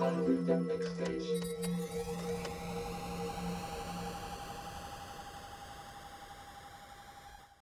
I'll be back next station.